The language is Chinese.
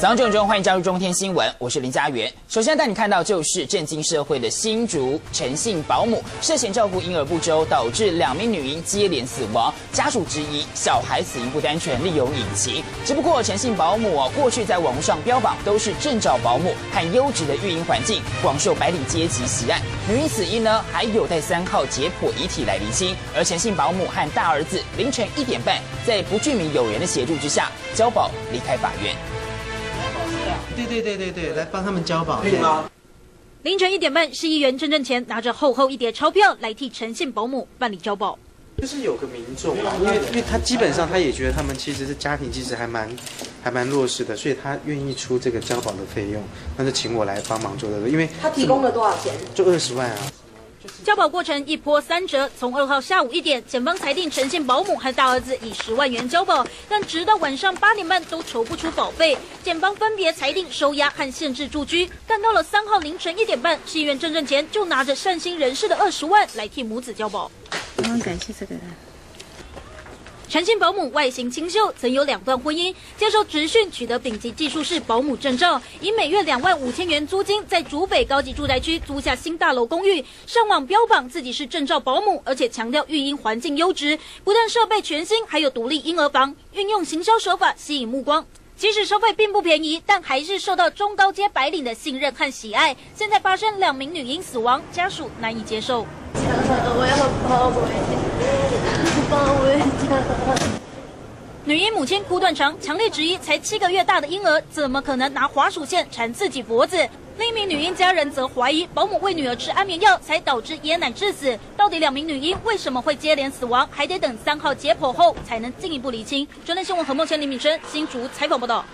早上九点钟，欢迎加入中天新闻，我是林家源。首先带你看到就是震惊社会的新竹诚信保姆涉嫌照顾婴儿不周，导致两名女婴接连死亡。家属质疑小孩死因不单纯，另有隐情。只不过诚信保姆哦，过去在网络上标榜都是正照保姆和优质的育婴环境，广受白领阶级喜爱。女婴死因呢，还有待三号解剖遗体来厘清。而诚信保姆和大儿子凌晨一点半，在不具名友人的协助之下，交保离开法院。对对对对对，来帮他们交保。凌晨一点半，市议员郑正前拿着厚厚一叠钞票来替陈姓保姆办理交保。就是有个民众啊，因为因为他基本上他也觉得他们其实是家庭其实还蛮还蛮弱势的，所以他愿意出这个交保的费用，那就请我来帮忙做这个，因为他提供了多少钱？就二十万啊。交保过程一波三折，从二号下午一点，检方裁定陈姓保姆和大儿子以十万元交保，但直到晚上八点半都筹不出保费，检方分别裁定收押和限制住居。但到了三号凌晨一点半，戏院正正前就拿着善心人士的二十万来替母子交保。非常感谢这个人。诚信保姆外形清秀，曾有两段婚姻，接受职训取得丙级技术士保姆证照，以每月两万五千元租金，在竹北高级住宅区租下新大楼公寓，上网标榜自己是证照保姆，而且强调育婴环境优质，不但设备全新，还有独立婴儿房，运用行销手法吸引目光。即使收费并不便宜，但还是受到中高阶白领的信任和喜爱。现在发生两名女婴死亡，家属难以接受。女婴母亲哭断肠，强烈质疑才七个月大的婴儿怎么可能拿滑鼠线缠自己脖子。另一名女婴家人则怀疑保姆喂女儿吃安眠药，才导致椰奶致死。到底两名女婴为什么会接连死亡，还得等三号解剖后才能进一步厘清。中央新闻何梦千、李敏生新竹采访报道。